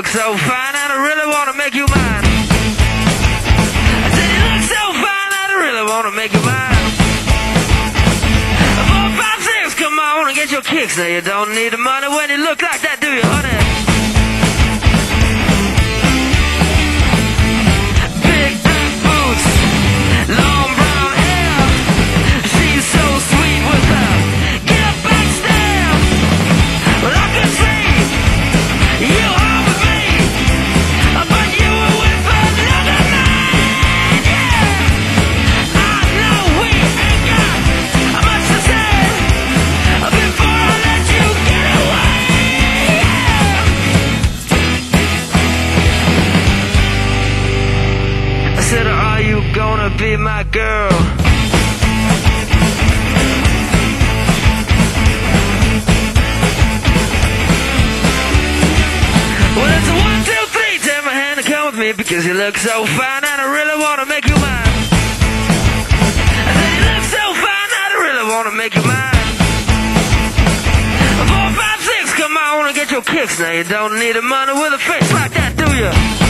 look so fine, and I really wanna make you mine. I said you look so fine, and I really wanna make you mine. Four, five, six, come on and get your kicks. Now you don't need the money when you look like that, do you, honey? Me because you look so fine and I really wanna make you mine. I said, You look so fine and I really wanna make you mine. Four, five, six, come on and get your kicks. Now you don't need a money with a face like that, do you?